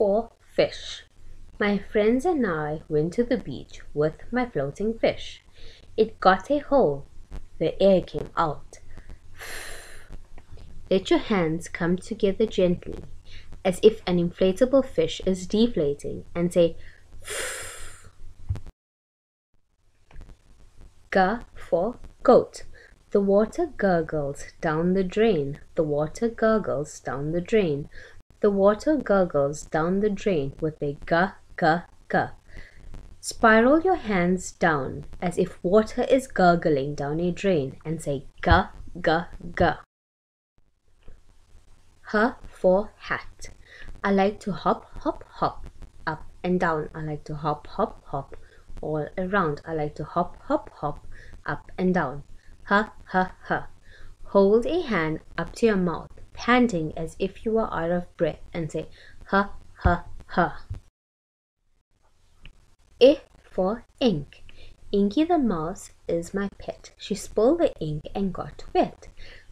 for fish. My friends and I went to the beach with my floating fish. It got a hole. The air came out. Let your hands come together gently, as if an inflatable fish is deflating, and say, G for goat. The water gurgles down the drain. The water gurgles down the drain. The water gurgles down the drain with a g, g, g. Spiral your hands down as if water is gurgling down a drain and say g, g, g. H for hat. I like to hop, hop, hop, up and down. I like to hop, hop, hop, all around. I like to hop, hop, hop, up and down. Ha, ha, ha. Hold a hand up to your mouth, panting as if you are out of breath, and say ha, ha, ha. I for ink. Inky the mouse is my pet. She spilled the ink and got wet.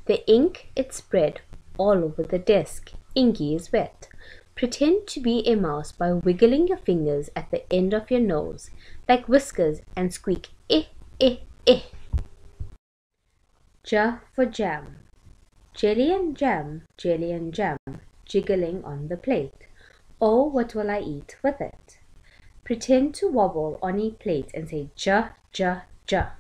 The ink it spread all over the desk. Inky is wet. Pretend to be a mouse by wiggling your fingers at the end of your nose, like whiskers, and squeak eh, eh, eh. J for jam. Jelly and jam, jelly and jam, jiggling on the plate. Oh, what will I eat with it? Pretend to wobble on a plate and say ja, ja, ja.